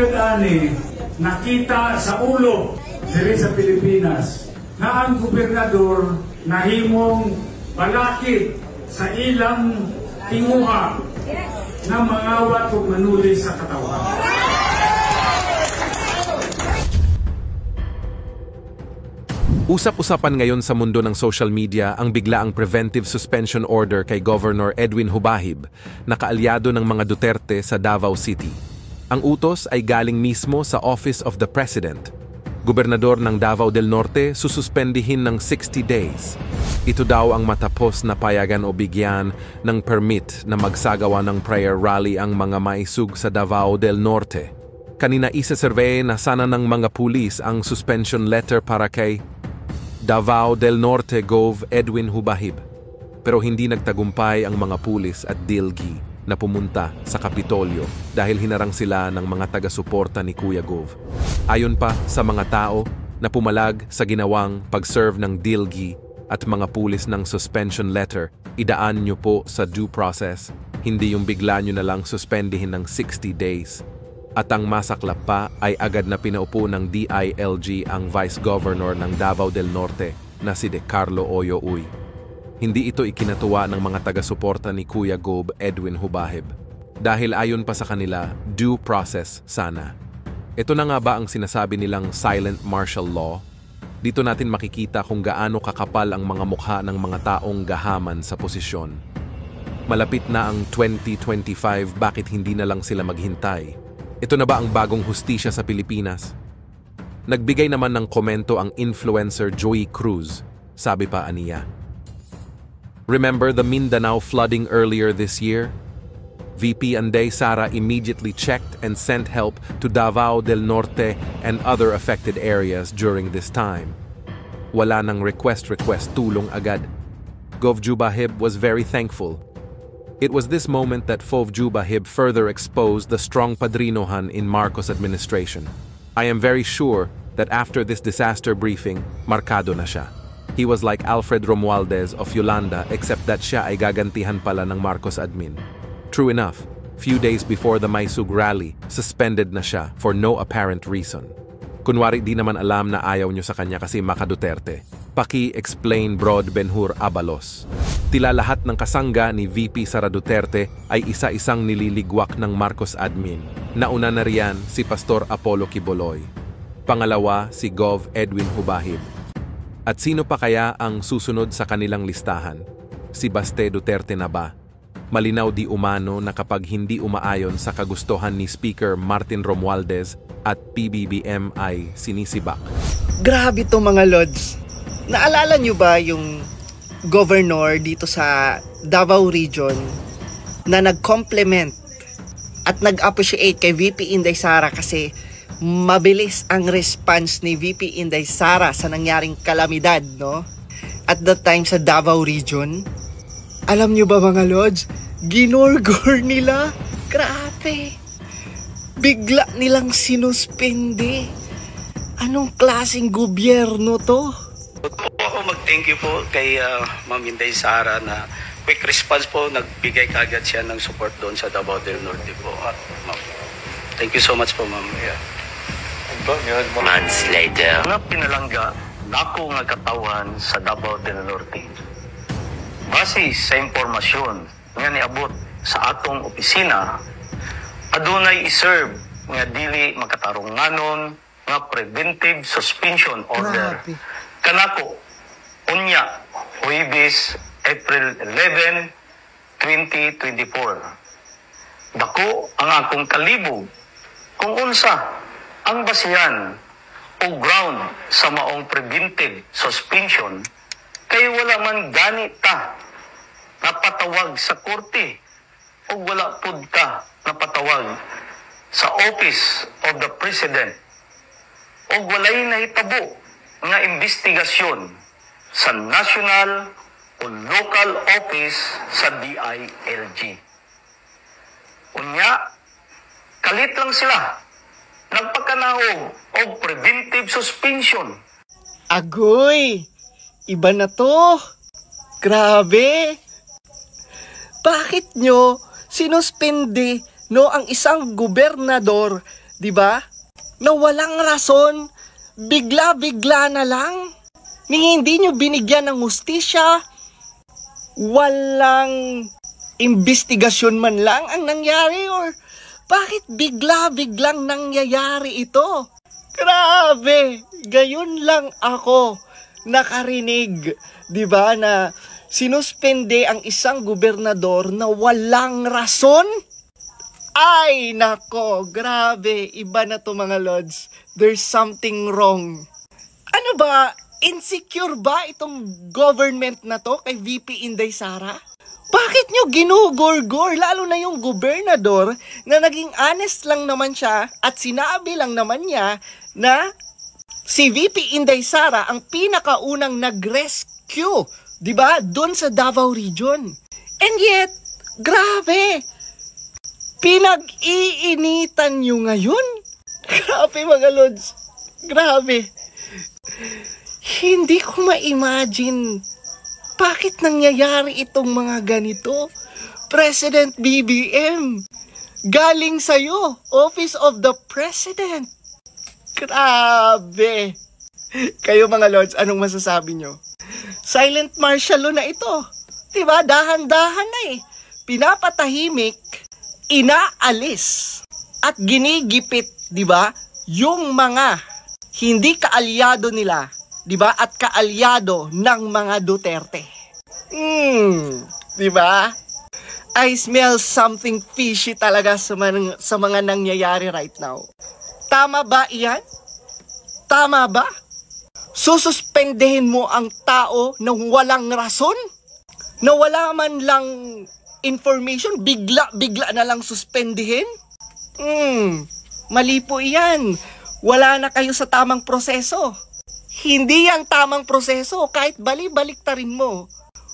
yun ani nakita sa ulo diri sa Pilipinas na ang gobernador nahimong balakid sa ilang tinguha na mangawat ug manuli sa katawan. Usap-usapan ngayon sa mundo ng social media ang biglaang preventive suspension order kay Governor Edwin Hubahib na kaalyado ng mga Duterte sa Davao City. Ang utos ay galing mismo sa Office of the President. Gobernador ng Davao del Norte sususpendihin ng 60 days. Ito daw ang matapos na payagan o bigyan ng permit na magsagawa ng prayer rally ang mga maisug sa Davao del Norte. Kanina isa-survey na sana ng mga pulis ang suspension letter para kay Davao del Norte Gov Edwin Hubahib. Pero hindi nagtagumpay ang mga pulis at Dilgi na pumunta sa Kapitolyo dahil hinarang sila ng mga taga-suporta ni Kuya Gov. Ayon pa sa mga tao na pumalag sa ginawang pag-serve ng Dilgi at mga pulis ng suspension letter, idaan nyo po sa due process, hindi yung bigla nyo na lang suspendihin ng 60 days. At ang masaklap pa ay agad na pinaupo ng DILG ang Vice Governor ng Davao del Norte na si De Carlo Oyo Uy. Hindi ito ikinatuwa ng mga taga-suporta ni Kuya Gob Edwin Hubahib. Dahil ayon pa sa kanila, due process sana. Ito na nga ba ang sinasabi nilang silent martial law? Dito natin makikita kung gaano kakapal ang mga mukha ng mga taong gahaman sa posisyon. Malapit na ang 2025, bakit hindi na lang sila maghintay? Ito na ba ang bagong hustisya sa Pilipinas? Nagbigay naman ng komento ang influencer Joey Cruz, sabi pa aniya. Remember the Mindanao flooding earlier this year? VP Anday Sara immediately checked and sent help to Davao del Norte and other affected areas during this time. Wala nang request-request tulong agad. Gov Jubahib was very thankful It was this moment that Fov Jubahib further exposed the strong padrinohan in Marcos administration. I am very sure that after this disaster briefing, markado na siya. He was like Alfred Romualdez of Yolanda except that siya ay gagantihan pala ng Marcos admin. True enough, few days before the Maisug rally, suspended na siya for no apparent reason. Kunwari di naman alam na ayaw nyo sa kanya kasi maka Duterte. Paki-explain Broad Benhur Abalos. Tila lahat ng kasangga ni VP Sara Duterte ay isa-isang nililigwak ng Marcos admin. Nauna na riyan si Pastor Apollo Kiboloy. Pangalawa si Gov Edwin Hubahib. At sino pa kaya ang susunod sa kanilang listahan? Si Baste Duterte na ba? Malinaw di umano na kapag hindi umaayon sa kagustuhan ni Speaker Martin Romualdez at PBBM ay sinisibak. Grabe to mga lods. Naalala nyo ba yung governor dito sa Davao Region na nag-compliment at nag-appreciate kay VP Inday Sara kasi mabilis ang response ni VP Inday Sara sa nangyaring kalamidad, no? At that time sa Davao Region. Alam nyo ba mga lodge, ginorgor nila. Grabe. Bigla nilang sinuspende. Anong klaseng gobyerno to? ako mag-thank you po kay uh, Ma'am Inday Sara na quick response po, nagbigay kagad siya ng support doon sa Davao del Norte po. At, ma'am, thank you so much po, ma'am. Yeah. Months later. Nga pinalangga, nako nga katawan sa Davao del Norte. Base sa impormasyon nga niabot sa atong opisina, adunay iserve nga dili makatarunganon nga preventive suspension order. Grabe. Kanako, Unya, Huibis, April 11, 2024. Dako ang akong kalibog kung unsa ang basihan o ground sa maong preventive suspension kay wala man gani ta napatawag sa korte o wala pud ka napatawag sa Office of the President o walay nahitabo nga investigasyon sa national o local office sa DILG. Unya, kalit lang sila. Nagpagkanaog o preventive suspension. Agoy! Iba na to! Grabe! Bakit nyo sinuspende no ang isang gobernador 'di ba? Na walang rason, bigla-bigla na lang. Ni hindi nyo binigyan ng hustisya, walang investigasyon man lang ang nangyari or bakit bigla-biglang nangyayari ito? Grabe! Gayon lang ako nakarinig, 'di ba, na sinuspende ang isang gobernador na walang rason? Ay, nako, grabe. Iba na to mga lords. There's something wrong. Ano ba? Insecure ba itong government na to kay VP Inday Sara? Bakit nyo ginugurgur? Lalo na yung gobernador na naging honest lang naman siya at sinabi lang naman niya na si VP Inday Sara ang pinakaunang nag-rescue, 'di ba? Doon sa Davao region. And yet, grabe. Pinag-iinitan nyo ngayon? Grabe mga lods. Grabe. Hindi ko ma-imagine bakit nangyayari itong mga ganito? President BBM, galing sa'yo, Office of the President. Grabe. Kayo mga lords, anong masasabi nyo? Silent martial law na ito. Diba? Dahan-dahan na eh. Pinapatahimik, inaalis, at ginigipit, di ba? Yung mga hindi kaalyado nila, di ba? At kaalyado ng mga Duterte. Hmm, di ba? I smell something fishy talaga sa mga, sa mga nangyayari right now. Tama ba iyan? Tama ba? Sususpendehin mo ang tao ng walang rason? Na wala man lang information, bigla-bigla na lang suspendihin? Hmm, mali po iyan. Wala na kayo sa tamang proseso. Hindi ang tamang proseso kahit bali-balik ta rin mo.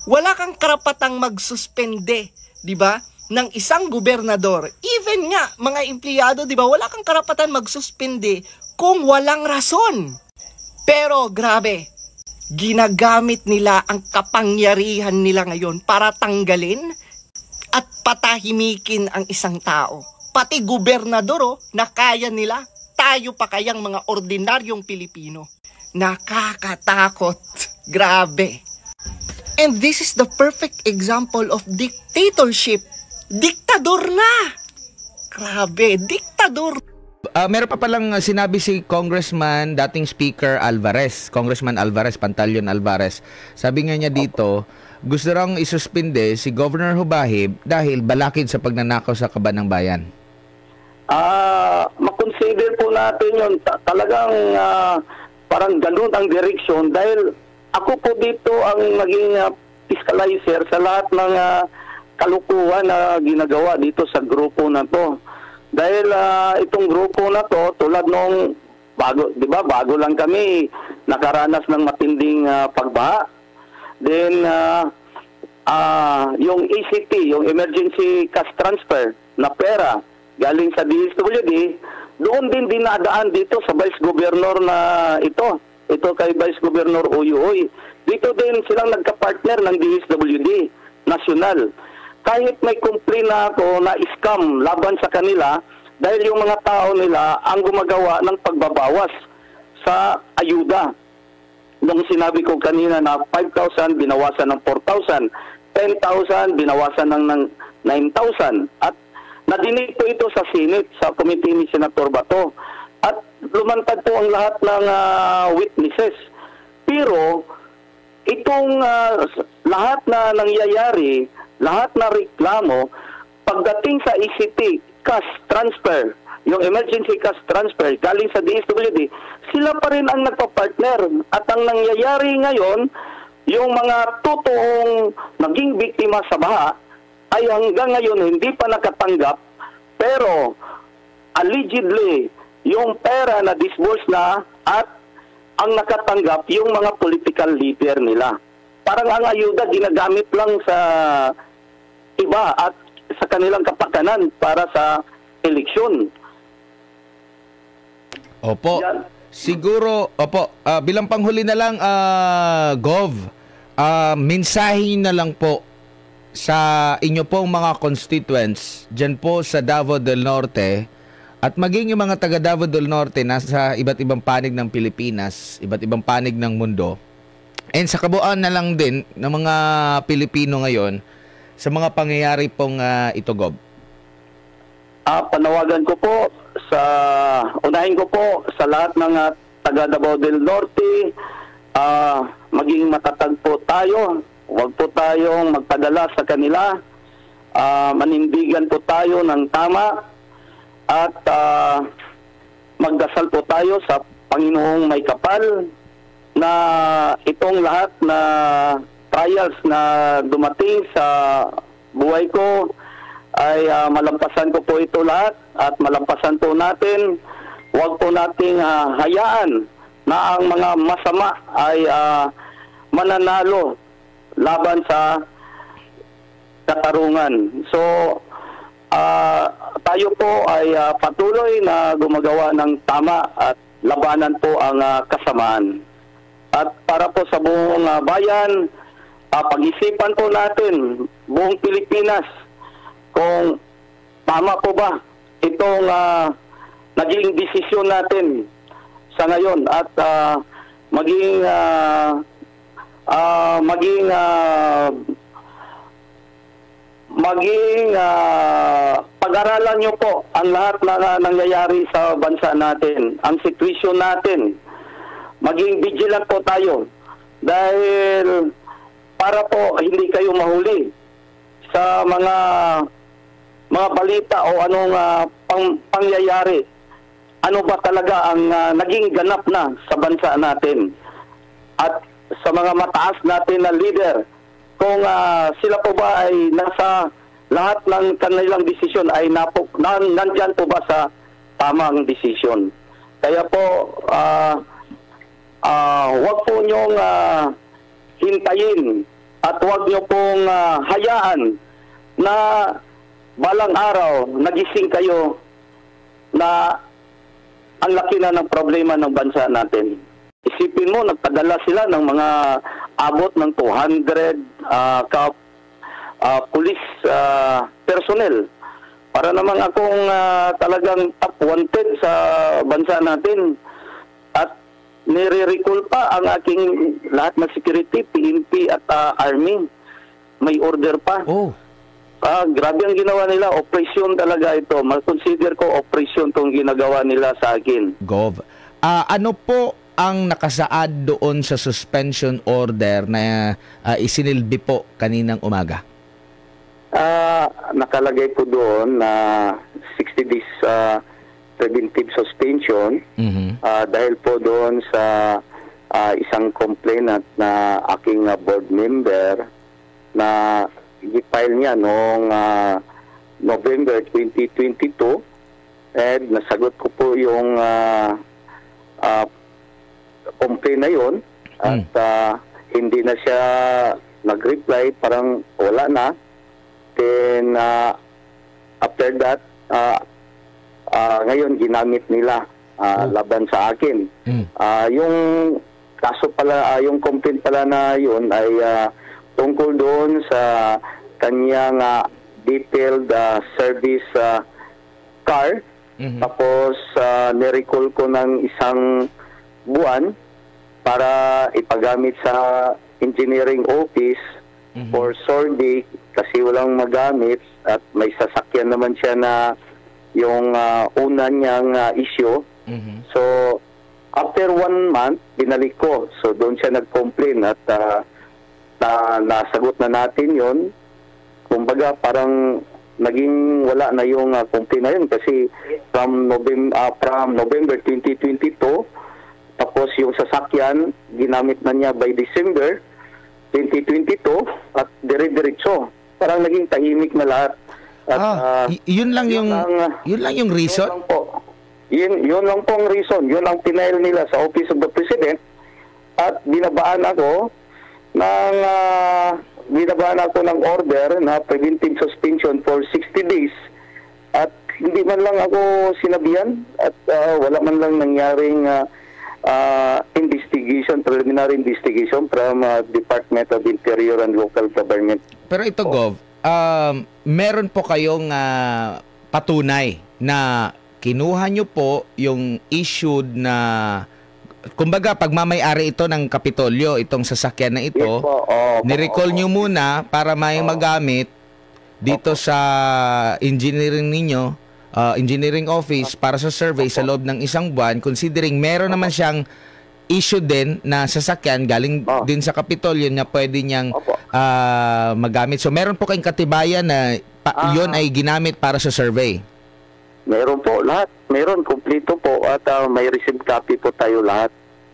Wala kang karapatang magsuspende, di ba? ng isang gobernador, even nga mga empleyado, di ba, wala kang karapatan magsuspende kung walang rason. Pero grabe, ginagamit nila ang kapangyarihan nila ngayon para tanggalin at patahimikin ang isang tao. Pati gobernador oh, na kaya nila, tayo pa kayang mga ordinaryong Pilipino. Nakakatakot. Grabe. And this is the perfect example of dictatorship. Diktador na! Grabe, diktador. Uh, meron pa palang sinabi si Congressman, dating Speaker Alvarez, Congressman Alvarez, Pantalion Alvarez. Sabi nga niya dito, gusto rang isuspinde si Governor Hubahib dahil balakid sa pagnanakaw sa kaban ng bayan. Ah, makonsider po natin yun. Ta- talagang ah, parang ganun ang direksyon dahil ako po dito ang naging ah, fiscalizer sa lahat ng ah, kalukuhan na ginagawa dito sa grupo na to. Dahil ah, itong grupo na to, tulad nung bago, 'di ba, bago lang kami nakaranas ng matinding ah, pagbaha. Then ah, ah, yung ECT, yung emergency cash transfer na pera galing sa DSWD, doon din dinadaan dito sa Vice Governor na ito. Ito kay Vice Governor Uyuoy. Dito din silang nagka-partner ng DSWD national. Kahit may complaint na ako na scam laban sa kanila dahil yung mga tao nila ang gumagawa ng pagbabawas sa ayuda. Nung sinabi ko kanina na 5,000 binawasan ng 4,000, 10,000 binawasan ng 9,000 at nadinig po ito sa Senate, sa committee ni Senator Bato. At lumantad po ang lahat ng ah, witnesses. Pero itong s- lahat na nangyayari, lahat na reklamo, pagdating sa ECT, cash transfer, yung emergency cash transfer galing sa DSWD, sila pa rin ang nagpa-partner. At ang nangyayari ngayon, yung mga totoong naging biktima sa baha, ay hanggang ngayon hindi pa nakatanggap, pero allegedly, yung pera na disburse na at ang nakatanggap yung mga political leader nila. Parang ang ayuda ginagamit lang sa iba at sa kanilang kapakanan para sa eleksyon. Opo. Yan. Siguro, opo, ah, bilang panghuli na lang, ah, Gov, ah, mensahe na lang po sa inyo pong mga constituents dyan po sa Davao del Norte At maging yung mga taga Davao del Norte nasa iba't ibang panig ng Pilipinas, iba't ibang panig ng mundo, and sa kabuuan na lang din ng mga Pilipino ngayon sa mga pangyayari pong ah, ito, Gob. Ah, panawagan ko po sa unahin ko po sa lahat ng ah, taga Davao del Norte ah, maging matatag po tayo. Huwag po tayong magpadala sa kanila. Ah, manindigan po tayo ng tama at ah, magdasal po tayo sa Panginoong may kapal na itong lahat na trials na dumating sa buhay ko ay ah, malampasan ko po ito lahat at malampasan po natin. Huwag po nating ah, hayaan na ang mga masama ay ah, mananalo laban sa katarungan. So, ah, tayo po ay ah, patuloy na gumagawa ng tama at labanan po ang ah, kasamaan. At para po sa buong ah, bayan, ah, pag-isipan po natin, buong Pilipinas, kung tama po ba itong ah, naging desisyon natin sa ngayon at ah, maging ah, ah, maging ah, maging ah, pag-aralan nyo po ang lahat na, na nangyayari sa bansa natin, ang sitwasyon natin. Maging vigilant po tayo dahil para po hindi kayo mahuli sa mga mga balita o anong ah, pang, pangyayari. Ano ba talaga ang ah, naging ganap na sa bansa natin? At sa mga mataas natin na leader, kung ah, sila po ba ay nasa lahat ng kanilang desisyon ay napo, nan, nandyan po ba sa tamang desisyon. Kaya po, ah, ah, huwag po niyong ah, hintayin at huwag niyo pong ah, hayaan na balang araw nagising kayo na ang laki na ng problema ng bansa natin. Isipin mo, nagpadala sila ng mga abot ng 200 ah, ka, ah, police ah, personnel para naman akong ah, talagang top wanted sa bansa natin. At nire-recall pa ang aking lahat ng security, PNP at ah, Army. May order pa. Oh, Ah, grabe ang ginawa nila. Operasyon talaga ito. Mas-consider ko operasyon tong ginagawa nila sa akin. Gov. Ah, ano po ang nakasaad doon sa suspension order na ah, isinilbi po kaninang umaga? Ah, nakalagay po doon na 60 days ah, preventive suspension Mhm. ah, dahil po doon sa ah, isang complainant na aking ah, board member na i-file niya noong ah, November 2022 and nasagot ko po yung uh, complaint na yon at ah, hindi na siya nag-reply parang wala na then ah, after that ah, ah, ngayon ginamit nila ah, laban sa akin Mm. Ah, yung kaso pala, ah, yung complaint pala na yun ay ah, tungkol doon sa kanyang ah, detailed ah, service ah, car. Mhm. Tapos uh, nirecall ko ng isang buwan para ipagamit sa engineering office Mhm. for survey kasi walang magamit at may sasakyan naman siya na yung ah, una niyang ah, issue. Mhm. So, after one month, binalik ko. So, doon siya nag-complain at ah, na, nasagot na natin yon Kumbaga, parang naging wala na yung uh, complaint na yun kasi from November, from November 2022, tapos yung sasakyan, ginamit na niya by December 2022 at dire-diretso. Parang naging tahimik na lahat. At, Ah, ah, y- yun lang yung lang, yun lang yung yun reason. lang po. Yun, yun lang po ang reason. Yun ang pinail nila sa Office of the President. At binabaan ako ng ah, binabaan ako ng order na preventive suspension for 60 days. At hindi man lang ako sinabihan at ah, wala man lang nangyaring ah, ah, investigation, preliminary investigation from ah, Department of Interior and Local Government. Pero ito, Gov, um, meron po kayong ah, patunay na kinuha nyo po yung issued na kumbaga pagmamayari ito ng Kapitolyo, itong sasakyan na ito, Yes po, nirecall opo. nyo muna para may magamit dito sa engineering ninyo, uh, engineering office para sa survey sa loob ng isang buwan considering meron naman siyang issue din na sasakyan galing Oh. din sa Kapitolyo na pwede niyang Opo. ah, magamit. So meron po kayong katibayan na pa- Ah. yun ay ginamit para sa survey. Meron po lahat. Meron, kumplito po at ah, may receipt copy po tayo lahat.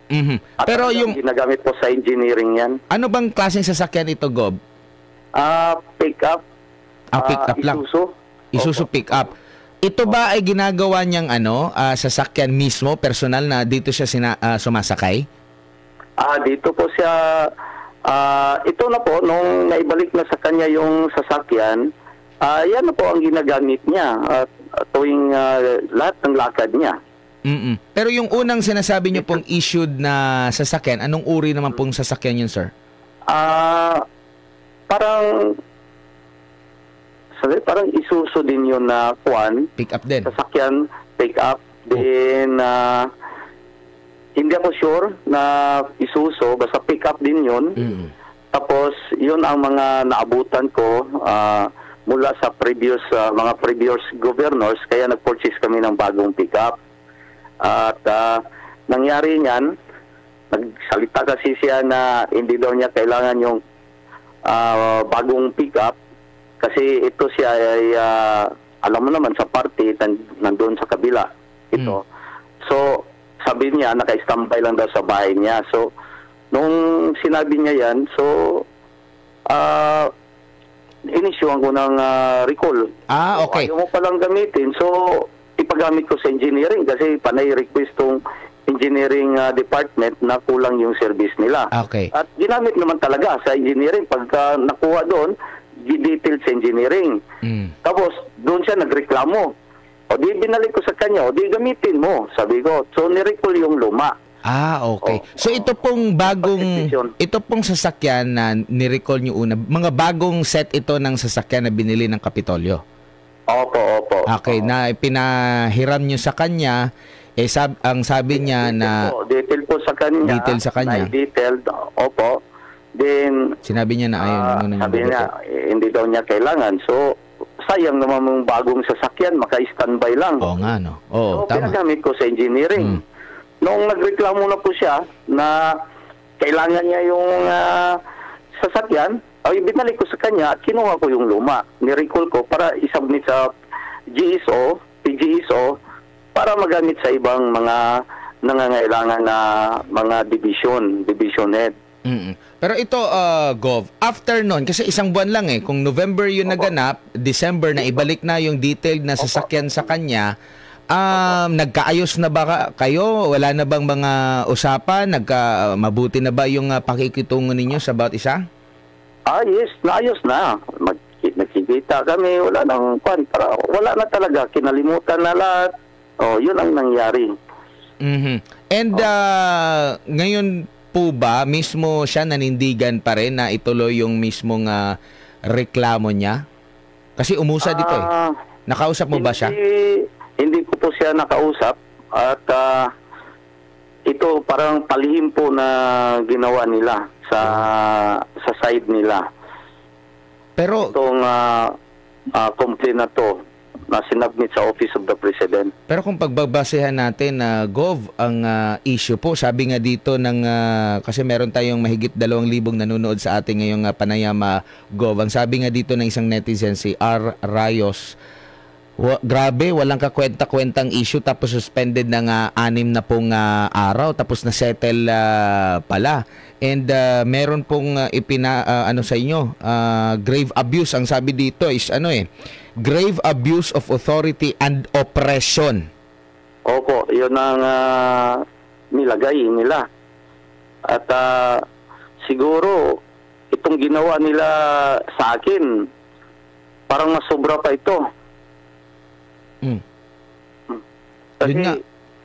Mhm. At Pero yung ginagamit po sa engineering yan. ano bang klaseng sasakyan ito, Gob? Ah, pick up. Ah, pick up lang. Isuzu. Isuzu pick up. Ito ba ay ginagawa niyang ano, ah, sasakyan mismo, personal na dito siya sina, ah, sumasakay? Ah, dito po siya ah ito na po nung naibalik na sa kanya yung sasakyan, ah yan na po ang ginagamit niya at at tuwing ah, lahat ng lakad niya. mm Pero yung unang sinasabi niyo pong issued na sasakyan, anong uri naman pong sasakyan yun, sir? Ah, parang sabi, parang isuso din yun na kwan, Pick up din. sasakyan, pick up, then ah, hindi ako sure na isuso, basta pick up din yun. Mm. Tapos, yun ang mga naabutan ko ah, mula sa previous ah, mga previous governors kaya nag-purchase kami ng bagong pickup. At ah, nangyari niyan, nagsalita kasi siya na hindi daw niya kailangan yung ah, bagong pickup kasi ito siya ay ah, alam mo naman sa party nan- nandun sa kabila ito. So, sabi niya naka-standby lang daw sa bahay niya. So, nung sinabi niya yan, so ah inisyuhan ko ng ah, recall. Ah, So, okay. ayaw mo palang gamitin. So, ipagamit ko sa engineering kasi panay request tong engineering ah, department na kulang yung service nila. Okay. At ginamit naman talaga sa engineering. Pagka nakuha doon, detailed sa engineering. Mm. Tapos, doon siya nagreklamo. O di binalik ko sa kanya, o di gamitin mo. Sabi ko, so nirecall yung luma. Ah, okay. Oh, So ito pong bagong ito pong sasakyan na ni-recall niyo una, mga bagong set ito ng sasakyan na binili ng Kapitolyo. Opo, opo. Okay, Oo. na pinahiram niyo sa kanya eh sab- ang sabi niya Detail na po, detail po sa kanya. Detail sa kanya. Detailed, opo. Then, sinabi niya na ayun ah, ano sabi niya, eh, hindi daw niya kailangan. So, sayang naman mong bagong sasakyan, maka-standby lang. Oo nga no. Oo, so, tama. pinagamit ko sa engineering. Mm. Noong nagreklamo na po siya na kailangan niya yung ah, sasakyan, ay binalik ko sa kanya at kinuha ko yung luma. Nirecall ko para isubmit sa GSO, PGSO, para magamit sa ibang mga nangangailangan na mga division, division head. Mm-mm. Pero ito, uh, Gov, after nun, kasi isang buwan lang eh, kung November yun naganap, December na ibalik na yung detailed na sasakyan sa kanya, um, nagkaayos na ba ka- kayo? Wala na bang mga usapan? Nagka, mabuti na ba yung uh, pakikitungo ninyo sa bawat isa? Ah, yes, naayos na. Mag nakikita kami, wala nang kwan, para wala na talaga, kinalimutan na lahat. Oh, yun ang nangyari. Mhm. And uh, ngayon po ba, mismo siya nanindigan pa rin na ituloy yung mismong uh, reklamo niya? Kasi umusa dito eh. Ah, Nakausap mo ba siya? Hindi, hindi ko po siya nakausap at ah, ito parang palihim po na ginawa nila sa sa side nila. Pero Itong ah, ah, complaint na to na sinubmit sa Office of the President. Pero kung pagbabasehan natin na Gov ang ah, issue po, sabi nga dito ng ah, kasi meron tayong mahigit 2,000 nanonood sa ating ngayong ah, panayama Gov. Ang sabi nga dito ng isang netizen si R Rayos, wa- grabe, walang kakwenta-kwentang issue tapos suspended ng ah, anim na pong ah, araw tapos na settle ah, pala. And ah, meron pong ah, ipina ah, ano sa inyo, ah, grave abuse ang sabi dito is ano eh, grave abuse of authority and oppression. Opo, yun ang ah, nilagay nila. At ah, siguro itong ginawa nila sa akin parang mas sobra pa ito. Mm. Kasi Yun nga.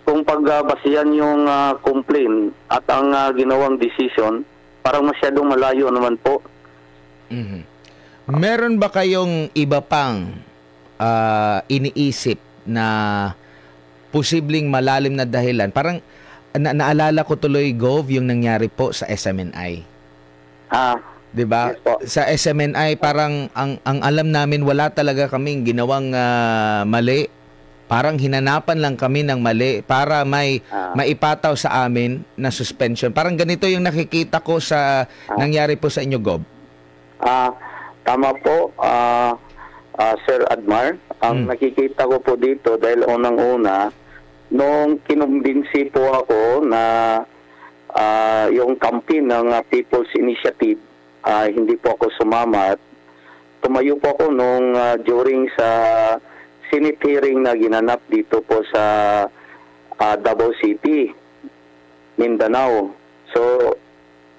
Kung pagbasihan yung ah, complaint at ang ah, ginawang decision, parang masyadong malayo naman po. Mhm. Meron ba kayong iba pang ah, iniisip na posibleng malalim na dahilan. Parang na- naalala ko tuloy, Gov, yung nangyari po sa SMNI. Ah, 'Di ba? Yes. Sa SMNI parang ang ang alam namin wala talaga kaming ginawang ah, mali. Parang hinanapan lang kami ng mali para may Ah. maipataw sa amin na suspension. Parang ganito yung nakikita ko sa nangyari po sa inyo, Gob. Ah, tama po, ah, ah, Sir Admar. Ang Hmm. nakikita ko po dito dahil unang-una, nung kinumbinsi po ako na ah, yung campaign ng ah, People's Initiative, ah, hindi po ako sumama at tumayo po ako nung ah, during sa Senate hearing na ginanap dito po sa ah, Davao City, Mindanao. So,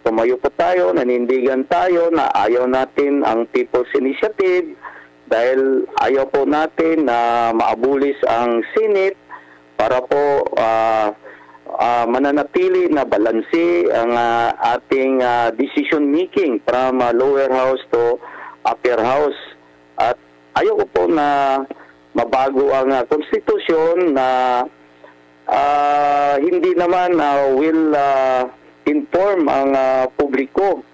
tumayo po tayo, nanindigan tayo na ayaw natin ang People's Initiative dahil ayaw po natin na maabulis ang Senate para po ah, ah, mananatili na balanse ang ah, ating ah, decision making from ah, lower house to upper house. At ayaw po na mabago ang ah, konstitusyon na Ah, hindi naman ah, will ah, inform ang ah, publiko.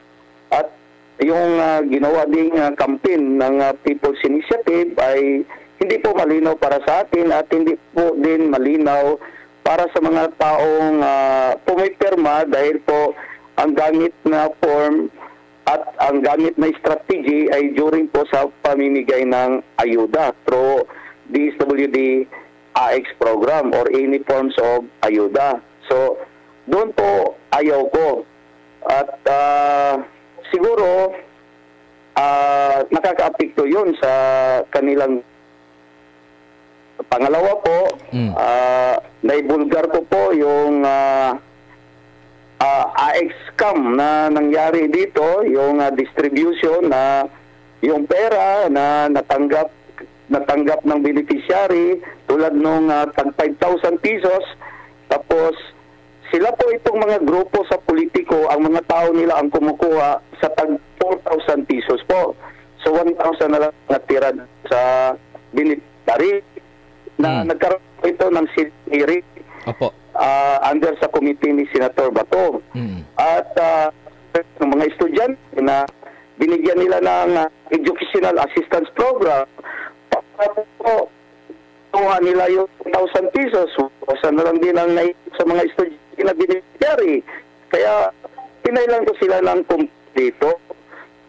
At yung ah, ginawa ding ah, campaign ng ah, People's Initiative ay hindi po malinaw para sa atin at hindi po din malinaw para sa mga taong uh, pumipirma dahil po ang gamit na form at ang gamit na strategy ay during po sa pamimigay ng ayuda through DSWD AX program or any forms of ayuda. So, doon po ayaw ko. At ah, siguro, ah, nakaka-apekto yun sa kanilang Pangalawa po, Mm. ah, naibulgar ko po yung ah, ah, AX scam na nangyari dito, yung ah, distribution na yung pera na natanggap natanggap ng beneficiary tulad nung ah, tag 5,000 pesos tapos sila po itong mga grupo sa politiko ang mga tao nila ang kumukuha sa tag 4,000 pesos po so 1,000 na lang natira sa beneficiary na Hmm. nagkaroon ito ng hearing Opo. ah, under sa committee ni Senator Bato Mm. at ah, ng mga estudyante na binigyan nila ng ah, educational assistance program para po kuha nila yung 1,000 pesos. Sa na lang din ang sa mga estudyante na beneficiary kaya pinailan ko sila ng kumpleto.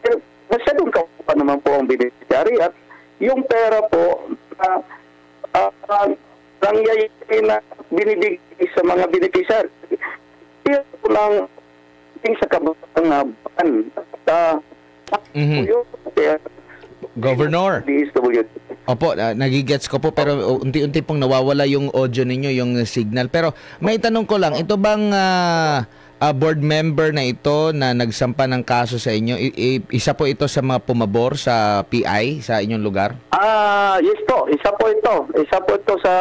Eh, masyadong pa naman po ang beneficiary at yung pera po na uh, uh, nangyayari na binibigay sa mga beneficiary yun po lang sa kabangan at uh, Mhm. yun, kaya Governor. DSWD. Opo, uh, nagigets ko po pero uh, unti-unti pong nawawala yung audio ninyo, yung signal. Pero may tanong ko lang, ito bang ah, ah, board member na ito na nagsampa ng kaso sa inyo, i- i- isa po ito sa mga pumabor sa PI sa inyong lugar? Ah, yes po. Isa po ito. Isa po ito sa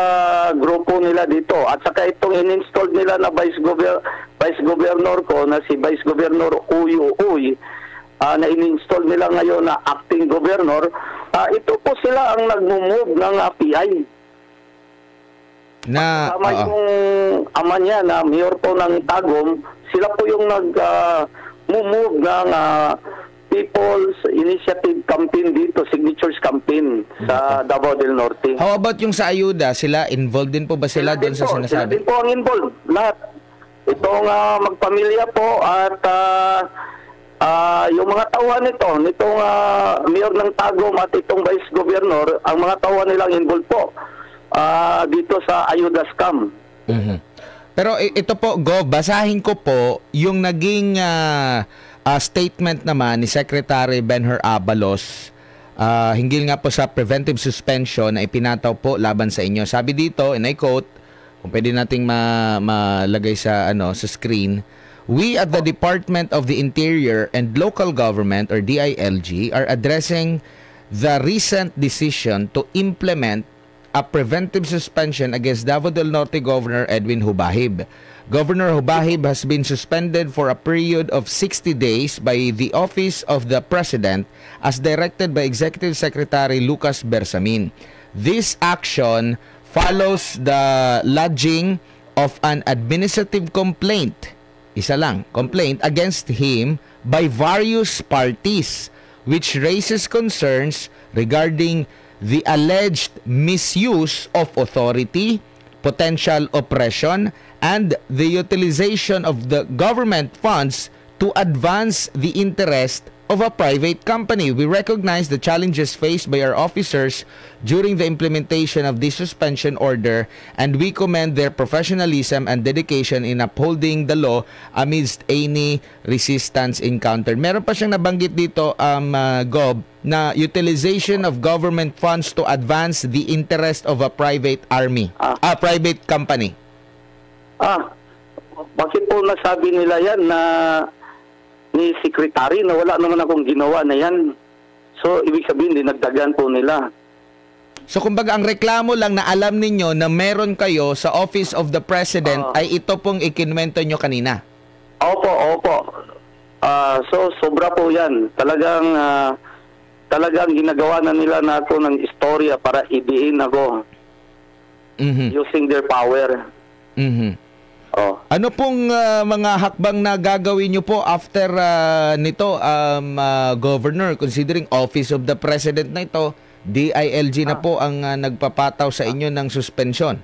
grupo nila dito. At saka itong in-install nila na Vice, Gover Vice Governor ko na si Vice Governor Uy Uy ah, na in-install nila ngayon na acting governor. Ah, ito po sila ang nag-move ng ah, PI. Na, Tama oo. yung ama niya na mayor po ng Tagum, sila po yung nag-move ng ah, People's Initiative Campaign dito, Signatures Campaign sa Davao del Norte. How about yung sa ayuda? Sila, involved din po ba sila doon din sa po, Sila sinasabi? din po ang involved, lahat. Itong ah, magpamilya po at ah, ah, yung mga tauhan nito, nitong ah, mayor ng Tagum at itong vice governor, ang mga tauhan nilang involved po ah, dito sa ayuda scam. Mhm. Pero ito po, Gov, basahin ko po yung naging ah, ah, statement naman ni Secretary Benher Abalos ah, hinggil nga po sa preventive suspension na ipinataw po laban sa inyo. Sabi dito, and I quote, kung pwede nating ma- malagay sa ano sa screen, We at the Department of the Interior and Local Government or DILG are addressing the recent decision to implement a preventive suspension against Davao del Norte Governor Edwin Hubahib. Governor Hubahib has been suspended for a period of 60 days by the Office of the President as directed by Executive Secretary Lucas Bersamin. This action follows the lodging of an administrative complaint, isa lang, complaint against him by various parties which raises concerns regarding the alleged misuse of authority, potential oppression, and the utilization of the government funds to advance the interest of a private company. We recognize the challenges faced by our officers during the implementation of this suspension order and we commend their professionalism and dedication in upholding the law amidst any resistance encountered. Meron pa siyang nabanggit dito, um, uh, Gob, na utilization of government funds to advance the interest of a private army, Ah. a private company. Ah, bakit po nasabi nila yan na ni sekretary na wala naman akong ginawa na yan? So, ibig sabihin, dinagdagan po nila. So kumbaga ang reklamo lang na alam ninyo na meron kayo sa Office of the President Ah. ay ito pong ikinwento nyo kanina. Opo, opo. Ah, so, sobra po yan. Talagang, ah, talagang ginagawa na nila na ako ng istorya para idiin ako Mhm. using their power. Mhm. Oh. Ano pong ah, mga hakbang na gagawin nyo po after ah, nito, um, ah, Governor, considering Office of the President na ito, DILG na po ang ah, nagpapataw sa inyo ng suspension?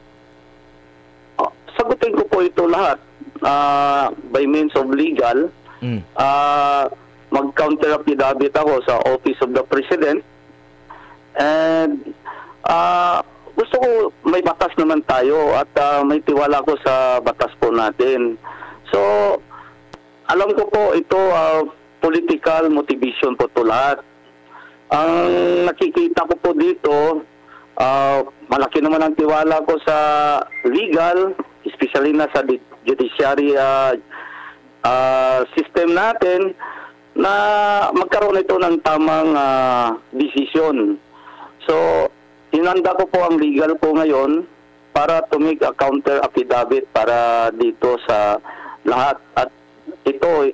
Ah, sagutin ko po ito lahat ah, by means of legal. Mm. Ah, mag-counter affidavit ako sa Office of the President. And ah, gusto ko may batas naman tayo at ah, may tiwala ko sa batas po natin. So, alam ko po ito ah, political motivation po to lahat. Ang nakikita ko po dito, ah, malaki naman ang tiwala ko sa legal, especially na sa di- judiciary ah, ah, system natin na magkaroon ito ng tamang ah, desisyon. So, inanda ko po ang legal po ngayon para to make a counter affidavit para dito sa lahat. At ito,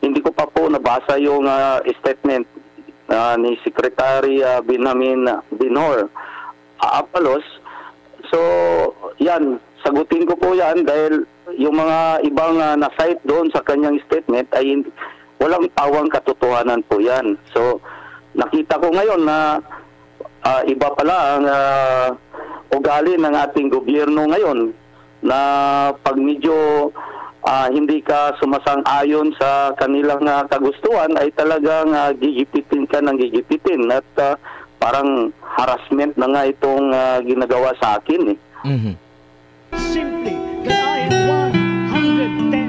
hindi ko pa po nabasa yung ah, statement ah, ni Secretary ah, Binamin Binor Apalos. So, yan, sagutin ko po yan dahil yung mga ibang uh, na-cite doon sa kanyang statement ay walang tawang katotohanan po yan. So, nakita ko ngayon na ah, iba pala ang ah, ugali ng ating gobyerno ngayon na pag medyo ah, hindi ka sumasang-ayon sa kanilang ah, kagustuhan ay talagang ah, gigipitin ka ng gigipitin at ah, parang harassment na nga itong ah, ginagawa sa akin eh. Mhm. simply have 110